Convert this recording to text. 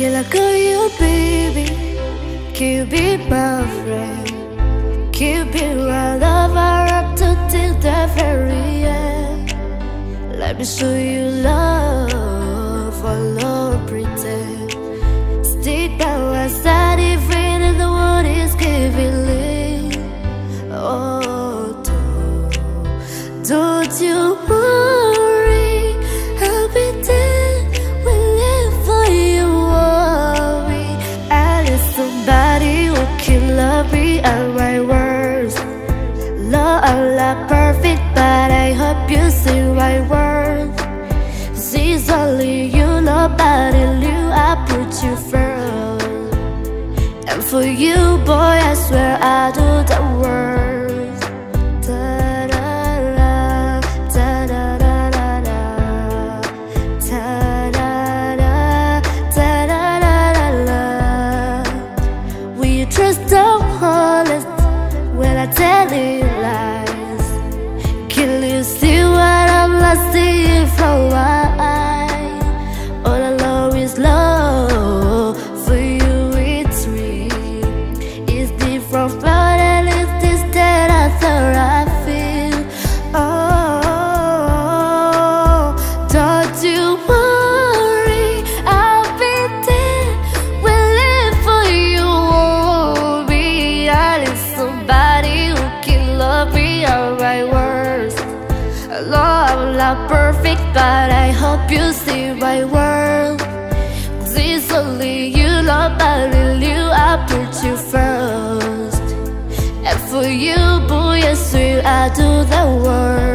Can I call you baby? Can you be my friend? Can you be my lover up to till the very end? Let me show you love, I'm not perfect, but I hope you see my words. It's only you, nobody you, I put you first. And for you, boy, I swear I do the worst. Will you trust when I tell you seeing from my? All I love is love for you, it's real. It's different from and it's this that I thought I feel. Oh, don't you worry, Lord, I'm not perfect, but I hope you see my world. This only you, nobody you, I put you first. And for you, boy, I swear I do the work.